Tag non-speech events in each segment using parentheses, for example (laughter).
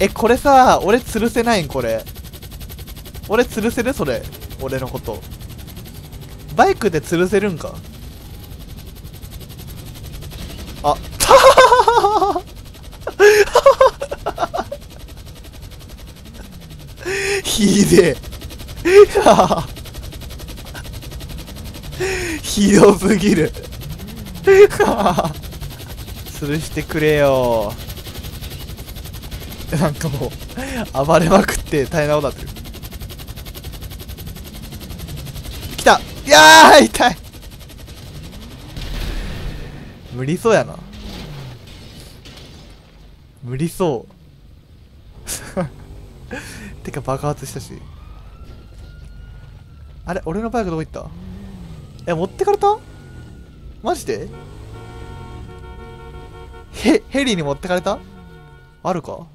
え、これさ、俺吊るせないん？これ。俺吊るせる？それ。俺のこと。バイクで吊るせるんか？あ、た (laughs) ひでえ。(laughs) ひどすぎる。(laughs) 吊るしてくれよ。なんかもう、暴れまくって大変なことになってる。来たいやー痛い無理そうやな。無理そう。(laughs) てか爆発したし。あれ俺のバイクどこ行った？え、持ってかれた？マジで？へ、ヘリに持ってかれた？あるか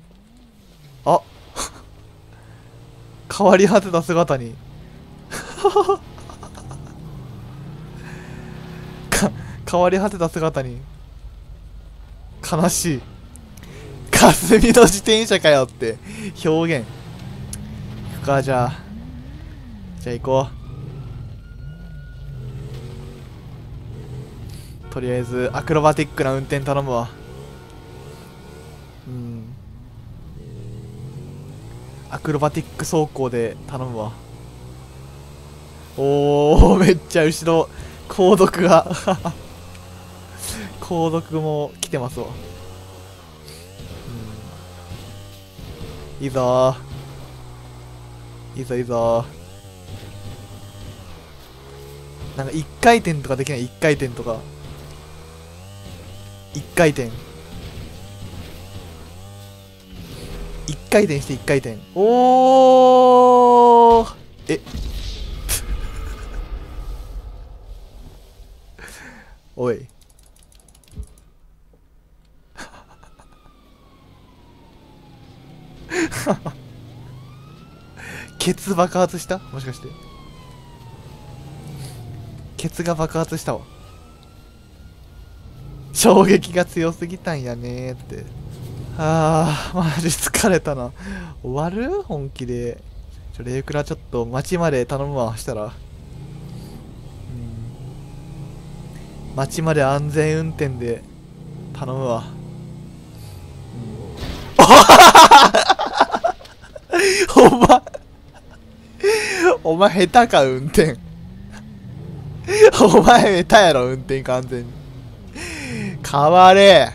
あ変わり果てた姿に。(laughs) か変わり果てた姿に。悲しい。霞の自転車かよって。表現。行くかじゃあ。じゃあ行こう。とりあえずアクロバティックな運転頼むわうんアクロバティック走行で頼むわ。おお (laughs) めっちゃ後ろ後続が。(laughs) 後続も来てますわ、うん、いいぞいいぞいいぞなんか1回転とかできない？1回転とか。1回転。1回転して1回転。おー。え。(laughs) おい。(laughs) ケツ爆発した？もしかして。ケツが爆発したわ。衝撃が強すぎたんやねーってあーマジ疲れたな。終わる？本気で。ちょレイクラちょっと街まで頼むわしたら。うん。街まで安全運転で頼むわ、うん、お前お前下手か運転。お前下手やろ運転完全に。変われ。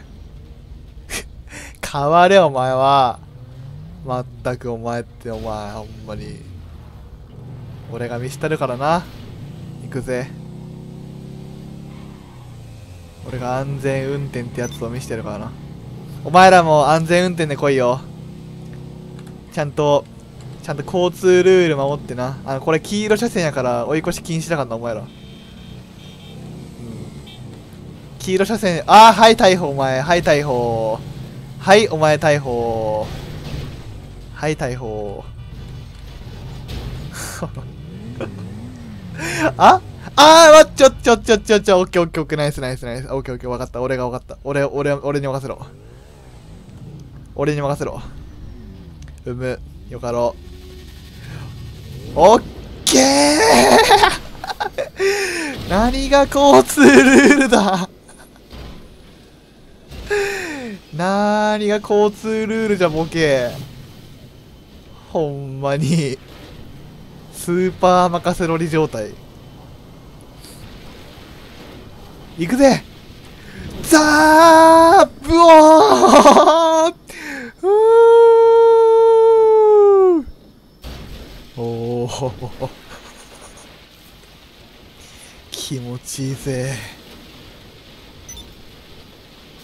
変われお前は。まったくお前ってお前ほんまに。俺が見したるからな。行くぜ。俺が安全運転ってやつを見してるからな。お前らも安全運転で来いよ。ちゃんとちゃんと交通ルール守ってな。あのこれ黄色車線やから追い越し禁止だからなお前ら。うん。黄色車線ああはい逮捕お前。はい逮捕。はいお前逮捕。はい逮捕。(laughs) ああーわちょちょちょちょちょオッケーオッケーオッケーナイスナイスナイス。オッケーオッケー分かった。俺が分かった。俺俺俺に任せろ。俺に任せろ。うむ。よかろう。オッケー。(laughs) 何が交通ルールだ。なーにが交通ルールじゃボケ。ほんまに。スーパー任せろり状態。行くぜ。ザーブオーうー。おお気持ちいいぜ。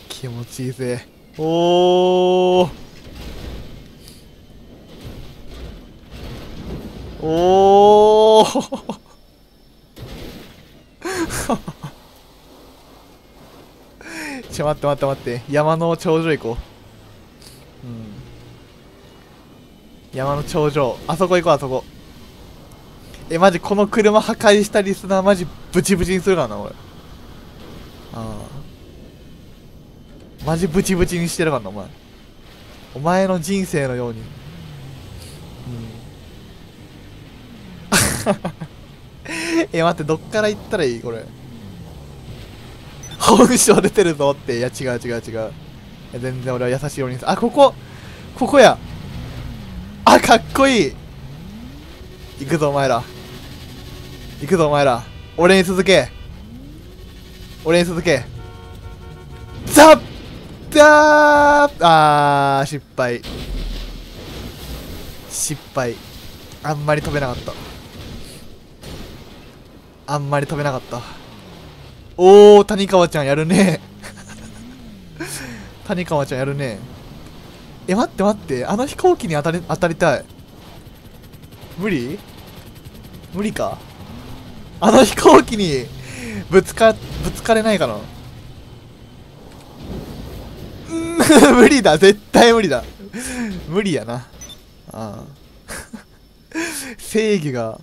気持ちいいぜ。おおおお (laughs) ちょ待って待って待って。山の頂上行こう。うん。山の頂上。あそこ行こうあそこ。えマジこの車破壊したリスナーマジブチブチにするかな俺。ああマジブチブチにしてるからなお前お前の人生のように。うん。(laughs) え、待って、どっから行ったらいいこれ。本性出てるぞって。いや、違う違う違う。全然俺は優しいようにあ、ここここやあ、かっこいい行くぞ、お前ら。行くぞ、お前ら。俺に続け。俺に続け。ザッダーあー、失敗。失敗。あんまり飛べなかった。あんまり飛べなかった。おー、谷川ちゃんやるね。(laughs) 谷川ちゃんやるね。え、待って待って。あの飛行機に当たり、当たりたい。無理？無理かあの飛行機にぶつか、ぶつかれないかな (laughs) 無理だ。絶対無理だ。無理やな。あ (laughs) 正義が。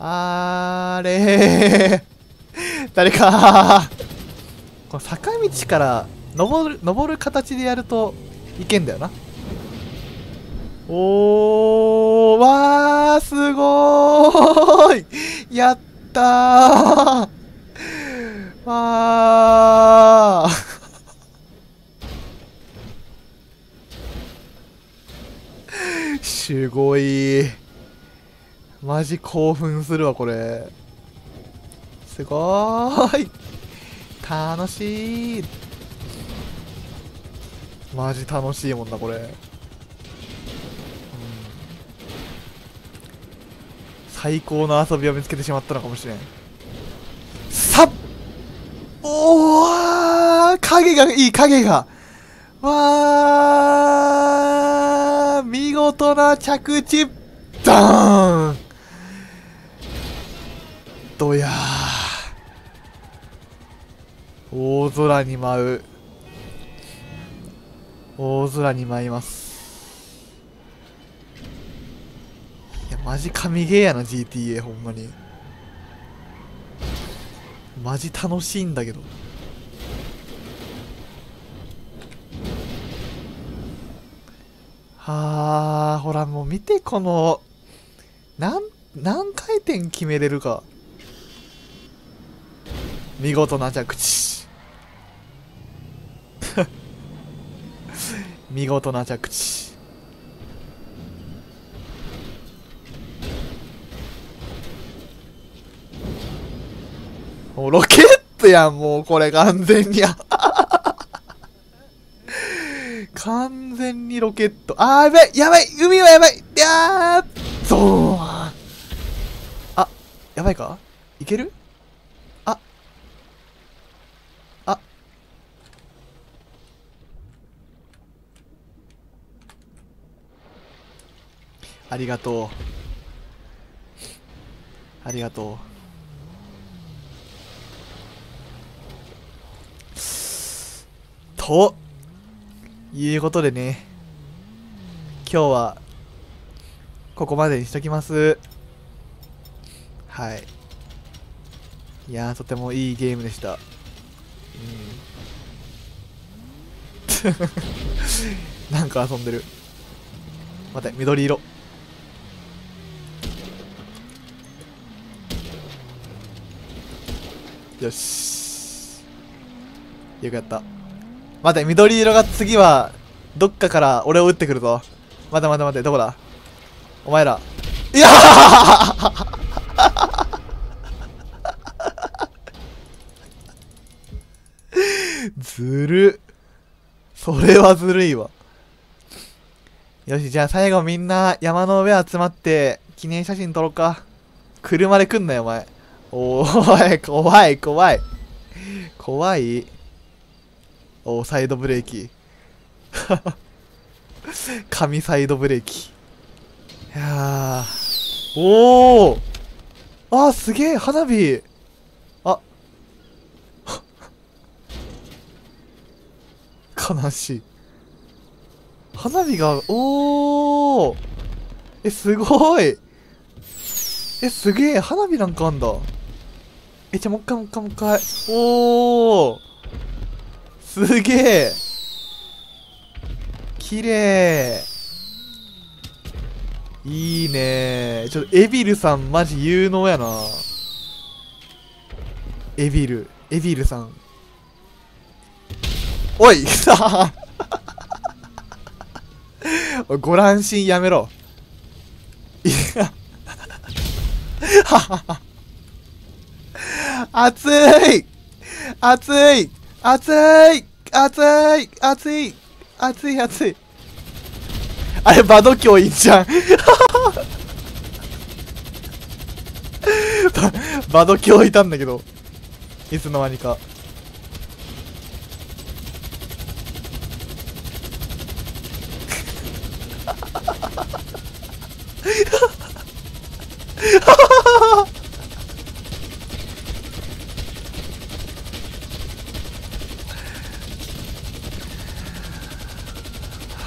あれ誰かこの坂道から登る登る形でやるといけんだよな。おーわーすごーい。やったー。わー。すごい。マジ興奮するわこれ。すごーい。楽しい。マジ楽しいもんなこれ、うん、最高の遊びを見つけてしまったのかもしれん。さっおー影がいい影が。わー。見事な着地ダーン。どや大空に舞う。大空に舞います。いやマジ神ゲーやな GTA ほんまに。マジ楽しいんだけど。はあほらもう見てこの何何回転決めれるか。見事な着地。(laughs) 見事な着地。もうロケットやんもうこれ完全に。完全にロケット。あーやばいやばい海はやばい。いやーゾーン。あやばいか？いける？ありがとう。ありがとう。ということでね今日はここまでにしときます。はい。いやとてもいいゲームでした。うん。(laughs) なんか遊んでる。待って緑色。よし。よくやった。待て緑色が次はどっかから俺を撃ってくるぞ。待て待て待てどこだ？お前ら。いや！ずる。それはずるいわ。よしじゃあ最後みんな山の上集まって記念写真撮ろうか。車で来んなよお前。おーい、怖い、怖い。怖い？おサイドブレーキ。(laughs) 神サイドブレーキ。いやー。おーあー、すげえ、花火。あ。(laughs) 悲しい。花火が、おーえ、すごいえ、すげえ、花火なんかあんだ。え、じゃ、もう一回もう一回もう一回。おーすげえ。綺麗。いいね。ちょっとエビルさんマジ有能やな。エビル。エビルさん。おい。さあおいご乱心やめろ。い (laughs) や熱い。熱い。熱い。熱い熱い熱い熱い。あれバド教員じゃん。バ (laughs) バド教いたんだけど。いつの間にか。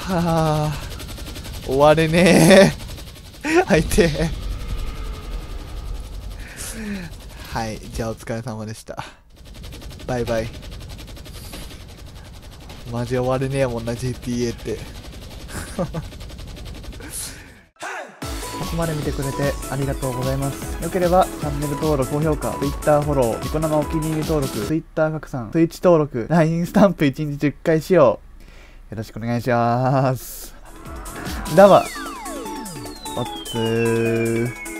はあ終われねえ。(laughs) 相手。はいじゃあお疲れ様でした。バイバイ。マジ終われねえもんな GTA って。ここまで見てくれてありがとうございます。よければチャンネル登録、高評価、Twitter フォロー、ニコ生お気に入り登録、Twitter 拡散、Twitch 登録、LINE スタンプ1日10回使用。よろしくお願いします。だわ。おっつー。